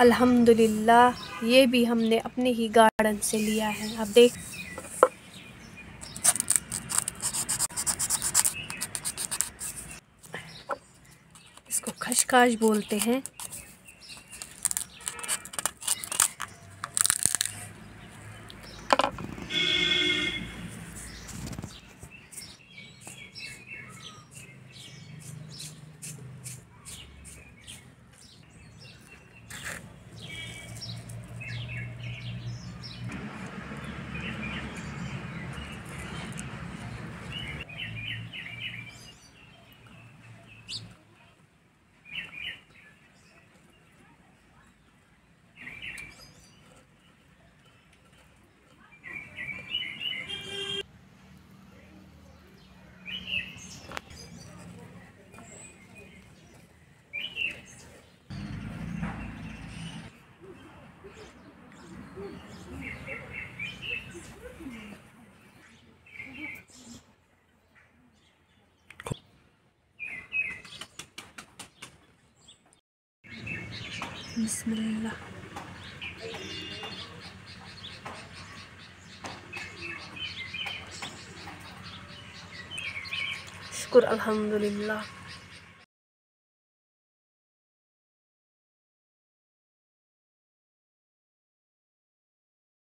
अल्हम्दुलिल्लाह, ये भी हमने अपने ही गार्डन से लिया है। आप देख। इसको खशखाश बोलते हैं। Bismillah. Syukur Alhamdulillah.